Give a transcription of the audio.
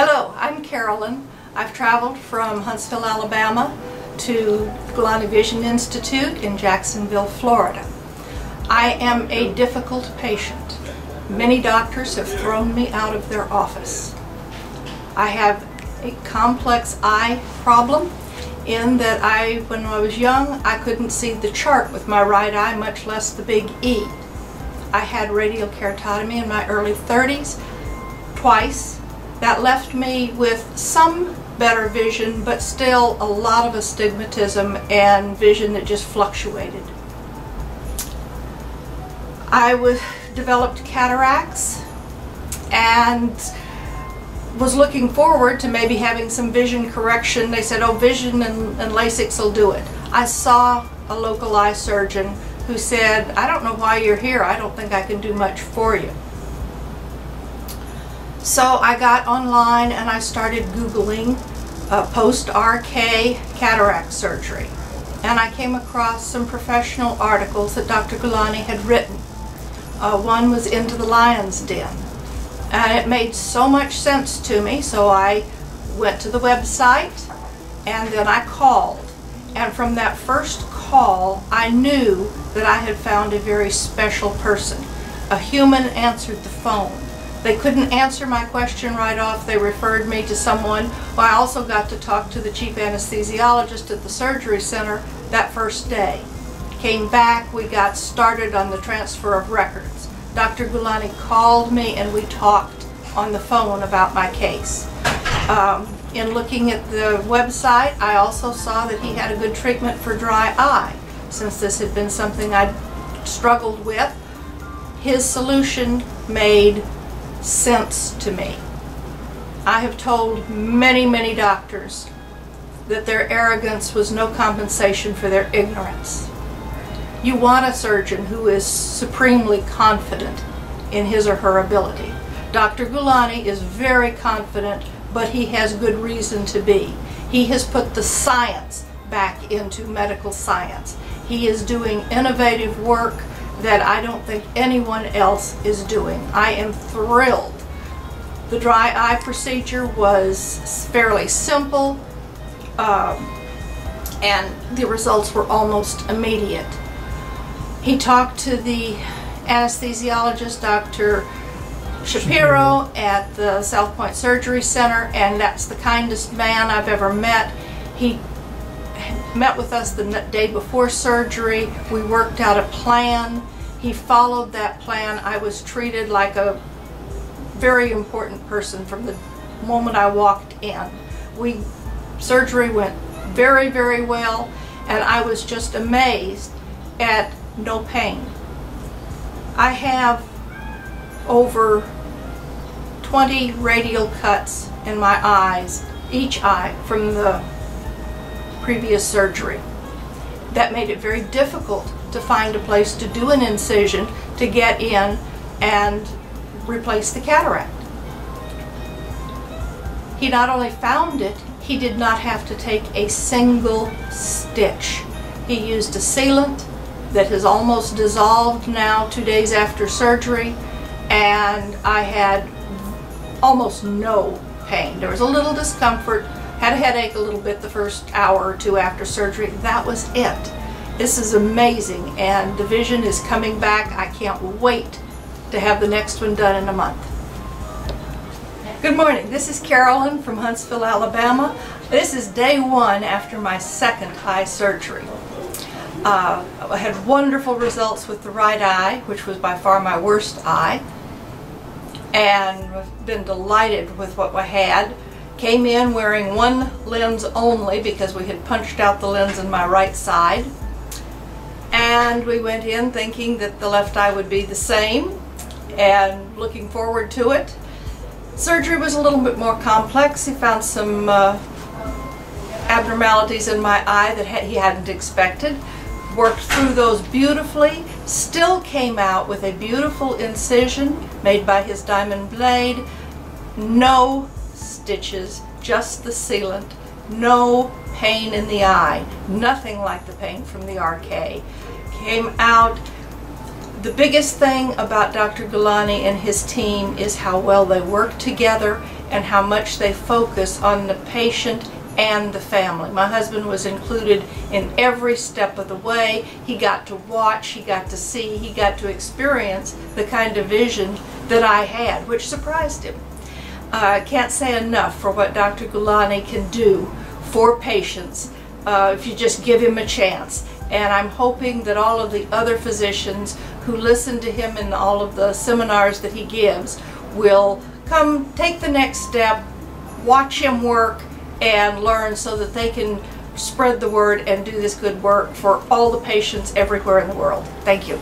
Hello, I'm Carolyn. I've traveled from Huntsville, Alabama to Gulani Vision Institute in Jacksonville, Florida. I am a difficult patient. Many doctors have thrown me out of their office. I have a complex eye problem in that I, when I was young, I couldn't see the chart with my right eye, much less the big E. I had radial keratotomy in my early 30s, twice. That left me with some better vision, but still a lot of astigmatism and vision that just fluctuated. I was developed cataracts and was looking forward to maybe having some vision correction. They said, oh, vision and, and will do it. I saw a local eye surgeon who said, I don't know why you're here. I don't think I can do much for you. So I got online and I started Googling uh, post-RK cataract surgery. And I came across some professional articles that Dr. Gulani had written. Uh, one was Into the Lion's Den. And it made so much sense to me, so I went to the website and then I called. And from that first call, I knew that I had found a very special person. A human answered the phone. They couldn't answer my question right off. They referred me to someone. Well, I also got to talk to the chief anesthesiologist at the surgery center that first day. Came back, we got started on the transfer of records. Dr. Gulani called me and we talked on the phone about my case. Um, in looking at the website, I also saw that he had a good treatment for dry eye. Since this had been something I'd struggled with, his solution made sense to me. I have told many, many doctors that their arrogance was no compensation for their ignorance. You want a surgeon who is supremely confident in his or her ability. Dr. Gulani is very confident, but he has good reason to be. He has put the science back into medical science. He is doing innovative work that I don't think anyone else is doing. I am thrilled. The dry eye procedure was fairly simple um, and the results were almost immediate. He talked to the anesthesiologist, Dr. Shapiro, at the South Point Surgery Center, and that's the kindest man I've ever met. He met with us the day before surgery. We worked out a plan. He followed that plan. I was treated like a very important person from the moment I walked in. We surgery went very, very well, and I was just amazed at no pain. I have over 20 radial cuts in my eyes, each eye, from the previous surgery. That made it very difficult to find a place to do an incision to get in and replace the cataract. He not only found it, he did not have to take a single stitch. He used a sealant that has almost dissolved now two days after surgery and I had almost no pain. There was a little discomfort had a headache a little bit the first hour or two after surgery. That was it. This is amazing and the vision is coming back. I can't wait to have the next one done in a month. Good morning. This is Carolyn from Huntsville, Alabama. This is day one after my second eye surgery. Uh, I had wonderful results with the right eye, which was by far my worst eye, and been delighted with what I had. Came in wearing one lens only because we had punched out the lens in my right side. And we went in thinking that the left eye would be the same and looking forward to it. Surgery was a little bit more complex. He found some uh, abnormalities in my eye that he hadn't expected. Worked through those beautifully. Still came out with a beautiful incision made by his diamond blade. No stitches, just the sealant, no pain in the eye, nothing like the pain from the RK. Came out, the biggest thing about Dr. Gulani and his team is how well they work together and how much they focus on the patient and the family. My husband was included in every step of the way. He got to watch, he got to see, he got to experience the kind of vision that I had, which surprised him. I can't say enough for what Dr. Gulani can do for patients uh, if you just give him a chance. And I'm hoping that all of the other physicians who listen to him in all of the seminars that he gives will come take the next step, watch him work, and learn so that they can spread the word and do this good work for all the patients everywhere in the world. Thank you.